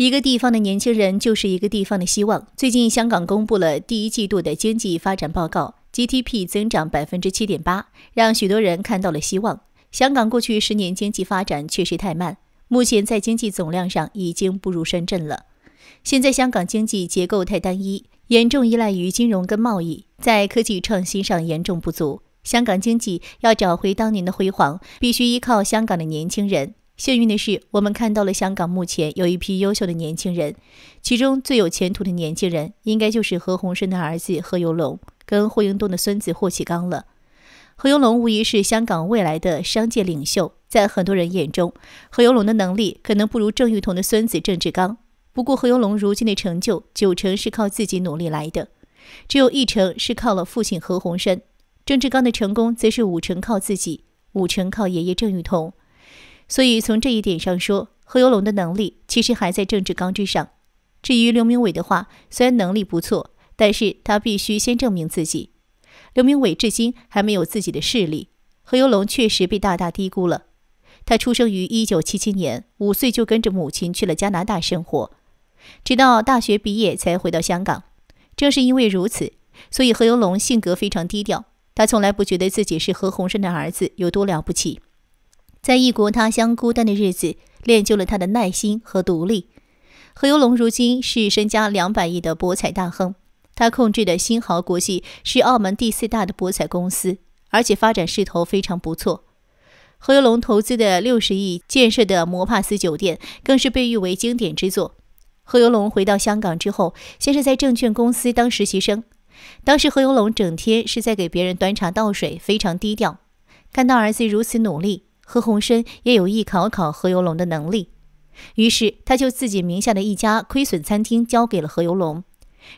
一个地方的年轻人就是一个地方的希望。最近，香港公布了第一季度的经济发展报告，GDP 增长百分之七点八，让许多人看到了希望。香港过去十年经济发展确实太慢，目前在经济总量上已经不如深圳了。现在香港经济结构太单一，严重依赖于金融跟贸易，在科技创新上严重不足。香港经济要找回当年的辉煌，必须依靠香港的年轻人。幸运的是，我们看到了香港目前有一批优秀的年轻人，其中最有前途的年轻人，应该就是何鸿燊的儿子何猷龙跟霍英东的孙子霍启刚了。何猷龙无疑是香港未来的商界领袖，在很多人眼中，何猷龙的能力可能不如郑裕彤的孙子郑志刚。不过，何猷龙如今的成就，九成是靠自己努力来的，只有一成是靠了父亲何鸿燊。郑志刚的成功，则是五成靠自己，五成靠爷爷郑裕彤。所以从这一点上说，何猷龙的能力其实还在郑志刚之上。至于刘明伟的话，虽然能力不错，但是他必须先证明自己。刘明伟至今还没有自己的势力，何猷龙确实被大大低估了。他出生于一九七七年，五岁就跟着母亲去了加拿大生活，直到大学毕业才回到香港。正是因为如此，所以何猷龙性格非常低调。他从来不觉得自己是何鸿燊的儿子有多了不起，在异国他乡孤单的日子，练就了他的耐心和独立。何猷龙如今是身家两百亿的博彩大亨，他控制的新濠国际是澳门第四大的博彩公司，而且发展势头非常不错。何猷龙投资的六十亿建设的摩帕斯酒店，更是被誉为经典之作。何猷龙回到香港之后，先是在证券公司当实习生。当时何猷龙整天是在给别人端茶倒水，非常低调。看到儿子如此努力，何鸿燊也有意考考何猷龙的能力，于是他就自己名下的一家亏损餐厅交给了何猷龙。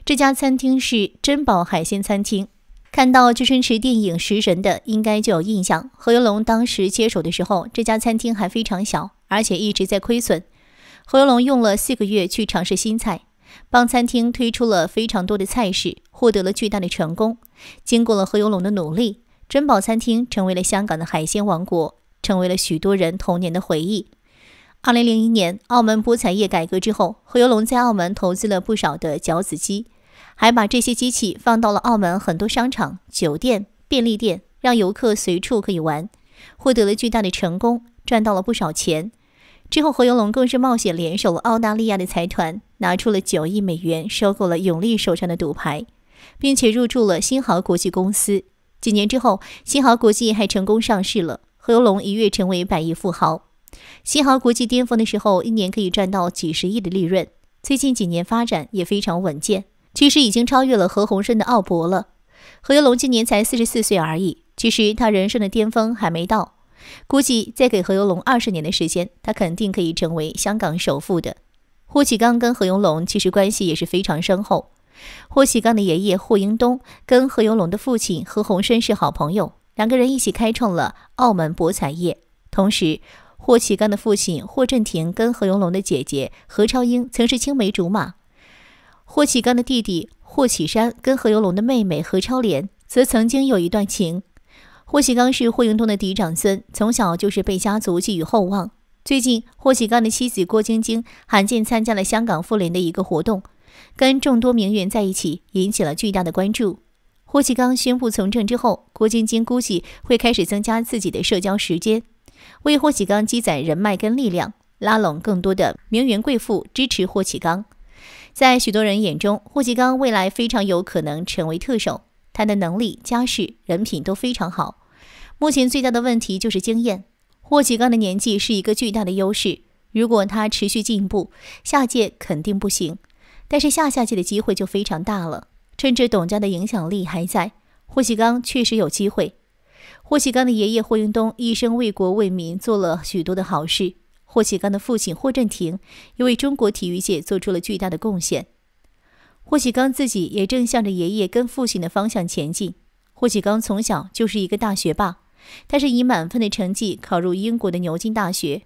这家餐厅是珍宝海鲜餐厅。看到周星驰电影《食神》的，应该就有印象。何猷龙当时接手的时候，这家餐厅还非常小，而且一直在亏损。何猷龙用了四个月去尝试新菜。帮餐厅推出了非常多的菜式，获得了巨大的成功。经过了何猷龙的努力，珍宝餐厅成为了香港的海鲜王国，成为了许多人童年的回忆。二零零一年，澳门博彩业改革之后，何猷龙在澳门投资了不少的饺子机，还把这些机器放到了澳门很多商场、酒店、便利店，让游客随处可以玩，获得了巨大的成功，赚到了不少钱。之后，何猷龙更是冒险联手了澳大利亚的财团，拿出了九亿美元收购了永利手上的赌牌，并且入驻了新濠国际公司。几年之后，新濠国际还成功上市了，何猷龙一跃成为百亿富豪。新豪国际巅峰的时候，一年可以赚到几十亿的利润。最近几年发展也非常稳健，其实已经超越了何鸿燊的奥博了。何猷龙今年才四十四岁而已，其实他人生的巅峰还没到。估计再给何猷龙二十年的时间，他肯定可以成为香港首富的。霍启刚跟何猷龙其实关系也是非常深厚。霍启刚的爷爷霍英东跟何猷龙的父亲何鸿燊是好朋友，两个人一起开创了澳门博彩业。同时，霍启刚的父亲霍震霆跟何猷龙的姐姐何超英曾是青梅竹马。霍启刚的弟弟霍启山跟何猷龙的妹妹何超莲则曾经有一段情。霍启刚是霍英东的嫡长孙，从小就是被家族寄予厚望。最近，霍启刚的妻子郭晶晶罕见参加了香港妇联的一个活动，跟众多名媛在一起，引起了巨大的关注。霍启刚宣布从政之后，郭晶晶估计会开始增加自己的社交时间，为霍启刚积攒人脉跟力量，拉拢更多的名媛贵妇支持霍启刚。在许多人眼中，霍启刚未来非常有可能成为特首，他的能力、家世、人品都非常好。目前最大的问题就是经验。霍启刚的年纪是一个巨大的优势，如果他持续进步，下届肯定不行，但是下下届的机会就非常大了。趁着董家的影响力还在，霍启刚确实有机会。霍启刚的爷爷霍英东一生为国为民做了许多的好事，霍启刚的父亲霍震霆也为中国体育界做出了巨大的贡献。霍启刚自己也正向着爷爷跟父亲的方向前进。霍启刚从小就是一个大学霸。他是以满分的成绩考入英国的牛津大学，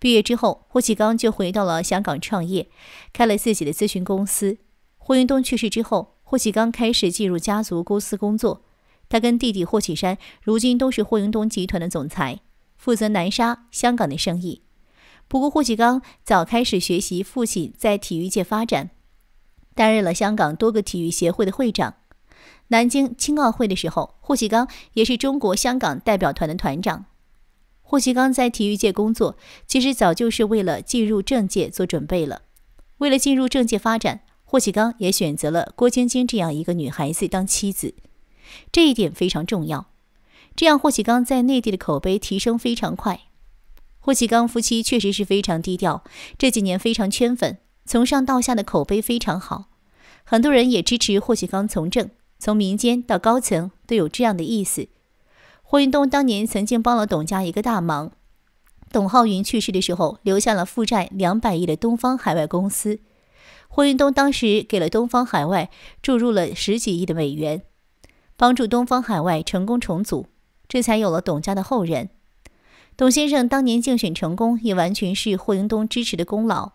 毕业之后，霍启刚就回到了香港创业，开了自己的咨询公司。霍英东去世之后，霍启刚开始进入家族公司工作。他跟弟弟霍启山如今都是霍英东集团的总裁，负责南沙、香港的生意。不过，霍启刚早开始学习父亲在体育界发展，担任了香港多个体育协会的会长。南京青奥会的时候，霍启刚也是中国香港代表团的团长。霍启刚在体育界工作，其实早就是为了进入政界做准备了。为了进入政界发展，霍启刚也选择了郭晶晶这样一个女孩子当妻子，这一点非常重要。这样，霍启刚在内地的口碑提升非常快。霍启刚夫妻确实是非常低调，这几年非常圈粉，从上到下的口碑非常好，很多人也支持霍启刚从政，从民间到高层都有这样的意思。霍云东当年曾经帮了董家一个大忙，董浩云去世的时候留下了负债两百亿的东方海外公司，霍云东当时给了东方海外注入了十几亿的美元，帮助东方海外成功重组，这才有了董家的后人。董先生当年竞选成功，也完全是霍云东支持的功劳。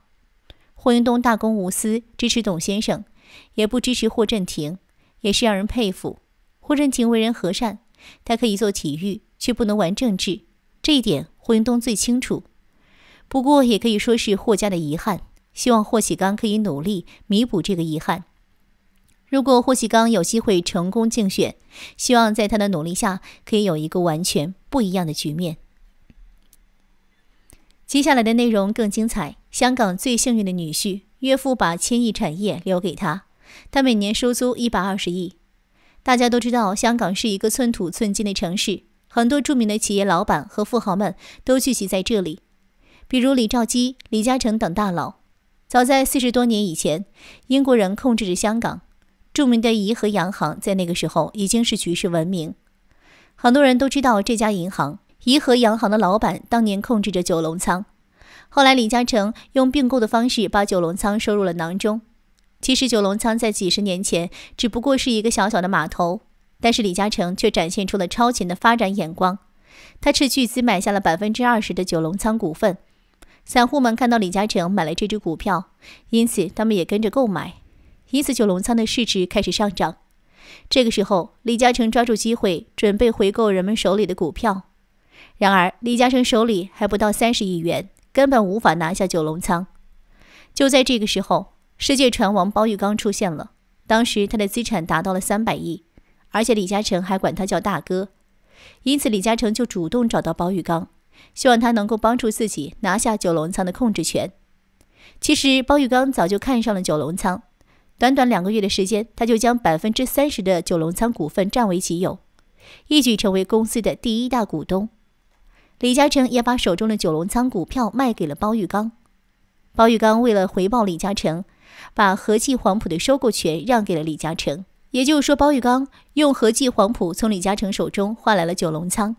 霍云东大公无私，支持董先生，也不支持霍震霆，也是让人佩服。霍震霆为人和善。他可以做体育，却不能玩政治，这一点霍云东最清楚。不过，也可以说是霍家的遗憾。希望霍启刚可以努力弥补这个遗憾。如果霍启刚有机会成功竞选，希望在他的努力下，可以有一个完全不一样的局面。接下来的内容更精彩。香港最幸运的女婿，岳父把千亿产业留给他，他每年收租一百二十亿。大家都知道，香港是一个寸土寸金的城市，很多著名的企业老板和富豪们都聚集在这里，比如李兆基、李嘉诚等大佬。早在四十多年以前，英国人控制着香港，著名的怡和洋行在那个时候已经是举世闻名。很多人都知道这家银行，怡和洋行的老板当年控制着九龙仓，后来李嘉诚用并购的方式把九龙仓收入了囊中。其实九龙仓在几十年前只不过是一个小小的码头，但是李嘉诚却展现出了超前的发展眼光。他斥巨资买下了百分之二十的九龙仓股份，散户们看到李嘉诚买了这只股票，因此他们也跟着购买，因此九龙仓的市值开始上涨。这个时候，李嘉诚抓住机会准备回购人们手里的股票，然而李嘉诚手里还不到三十亿元，根本无法拿下九龙仓。就在这个时候。世界船王包玉刚出现了，当时他的资产达到了三百亿，而且李嘉诚还管他叫大哥，因此李嘉诚就主动找到包玉刚，希望他能够帮助自己拿下九龙仓的控制权。其实包玉刚早就看上了九龙仓，短短两个月的时间，他就将百分之三十的九龙仓股份占为己有，一举成为公司的第一大股东。李嘉诚也把手中的九龙仓股票卖给了包玉刚，包玉刚为了回报李嘉诚。把和记黄埔的收购权让给了李嘉诚，也就是说，包玉刚用和记黄埔从李嘉诚手中换来了九龙仓。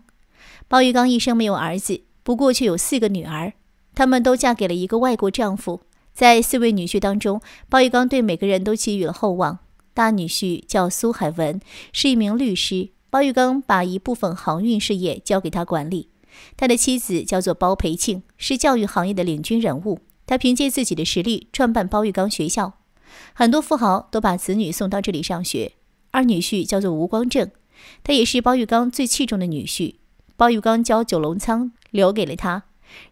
包玉刚一生没有儿子，不过却有四个女儿，她们都嫁给了一个外国丈夫。在四位女婿当中，包玉刚对每个人都寄予了厚望。大女婿叫苏海文，是一名律师，包玉刚把一部分航运事业交给他管理。他的妻子叫做包培庆，是教育行业的领军人物。他凭借自己的实力创办包玉刚学校，很多富豪都把子女送到这里上学。二女婿叫做吴光正，他也是包玉刚最器重的女婿。包玉刚将九龙仓留给了他，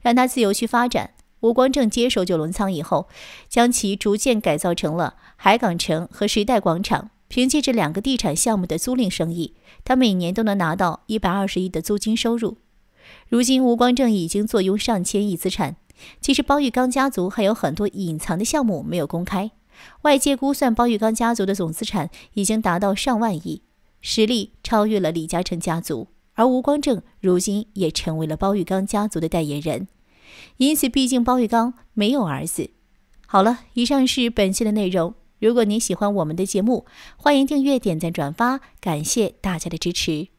让他自由去发展。吴光正接手九龙仓以后，将其逐渐改造成了海港城和时代广场。凭借这两个地产项目的租赁生意，他每年都能拿到一百二十亿的租金收入。如今，吴光正已经坐拥上千亿资产。其实包玉刚家族还有很多隐藏的项目没有公开，外界估算包玉刚家族的总资产已经达到上万亿，实力超越了李嘉诚家族。而吴光正如今也成为了包玉刚家族的代言人，因此，毕竟包玉刚没有儿子。好了，以上是本期的内容。如果您喜欢我们的节目，欢迎订阅、点赞、转发，感谢大家的支持。